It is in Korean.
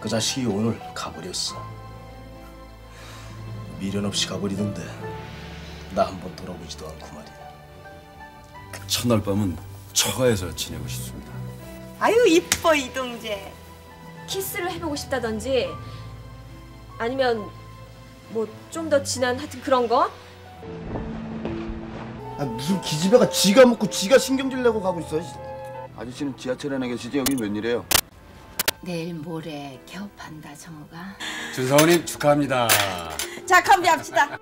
그 자식이 오늘 가버렸어. 미련 없이 가버리던데 나 한 번 돌아보지도 않고 말이야. 첫날 밤은 처가에서 지내고 싶습니다. 아유 이뻐 이동재. 키스를 해보고 싶다든지 아니면 뭐 좀 더 진한 하여튼 그런 거? 아, 무슨 기집애가 지가 먹고 지가 신경질 내고 가고 있어. 아저씨는 지하철 안에 계시지 여긴 웬일이에요? 내일 모레 개업한다 정우가 준사원님 축하합니다. 자 건배합시다.